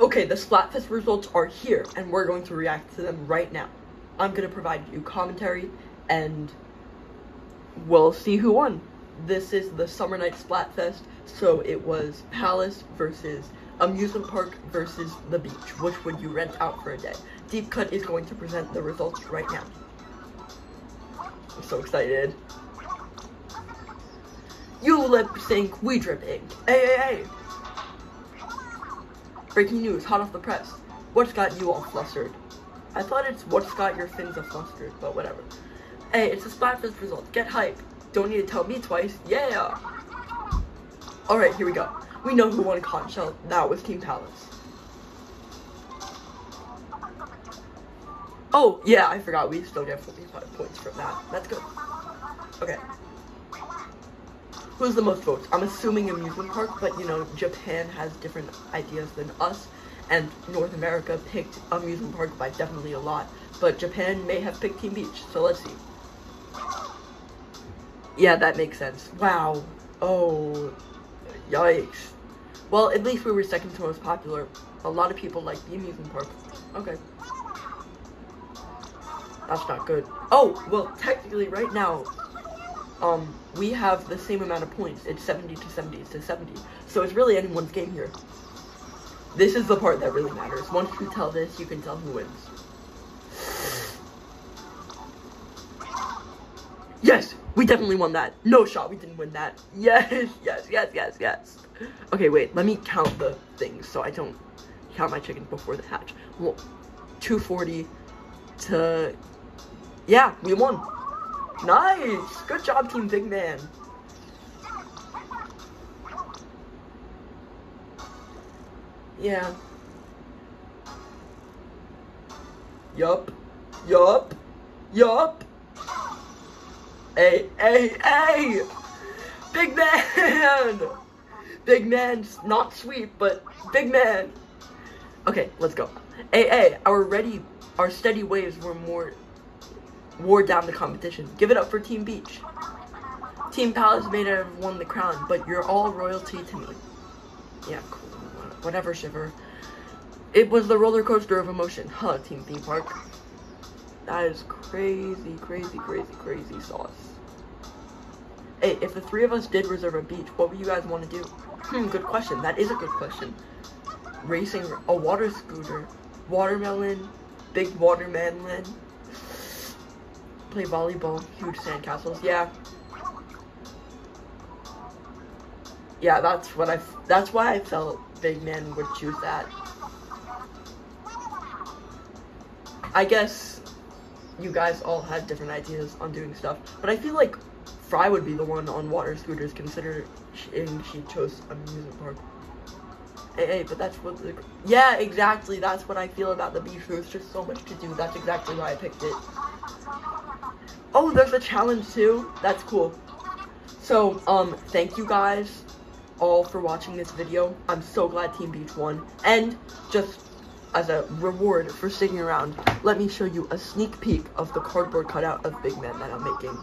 Okay, the Splatfest results are here, and we're going to react to them right now. I'm going to provide you commentary, and we'll see who won. This is the Summer Night Splatfest, so it was Palace versus Amusement Park versus the beach. Which would you rent out for a day? Deep Cut is going to present the results right now. I'm so excited. You lip sync, we drip ink. Hey, hey, hey! Breaking news, hot off the press. What's got you all flustered? I thought it's what's got your fins a flustered, but whatever. Hey, it's the Splatfest result. Get hype. Don't need to tell me twice. Yeah! Alright, here we go. We know who won Conch Shell. That was Team Palace. Oh, yeah, I forgot. We still get 45 points from that. That's good. Okay. Who's the most votes? I'm assuming amusement park, but you know, Japan has different ideas than us, and North America picked amusement park by definitely a lot. But Japan may have picked Team Beach, so let's see. Yeah, that makes sense. Wow. Oh, yikes. Well, at least we were second to most popular. A lot of people like the amusement park. Okay. That's not good. Oh, well, technically right now, um, we have the same amount of points. It's 70 to 70 to 70. So it's really anyone's game here. This is the part that really matters. Once you tell this, you can tell who wins. Yes, we definitely won that. No shot, we didn't win that. Yes, yes, yes, yes, yes. Okay, wait, let me count the things so I don't count my chickens before the hatch. Well, 240 to... Yeah, we won. Nice! Good job, Team Big Man. Yeah. Yup. Yup. Yup. Hey, hey, hey! Big man! Big man's not sweet, but big man. Okay, let's go. Hey, hey, our ready, our steady waves were more wore down the competition. Give it up for Team Beach. Team Palace may not have won the crown, but you're all royalty to me. Yeah, cool. Whatever, Shiver. It was the roller coaster of emotion. Huh, Team Theme Park. That is crazy, crazy, crazy, crazy sauce. Hey, if the three of us did reserve a beach, what would you guys want to do? Hmm, good question. That is a good question. Racing a water scooter, watermelon, big watermelon, play volleyball, huge sandcastles. Yeah. Yeah, that's what I. That's why I felt Big Man would choose that. I guess you guys all had different ideas on doing stuff, but I feel like Frye would be the one on water scooters, considering she chose amusement park. Hey, hey, but that's what the yeah, exactly. That's what I feel about the beach. There's just so much to do. That's exactly why I picked it. Oh, there's a challenge too. That's cool. So, um, thank you guys all for watching this video. I'm so glad Team Beach won. And just as a reward for sticking around, let me show you a sneak peek of the cardboard cutout of Big Man that I'm making.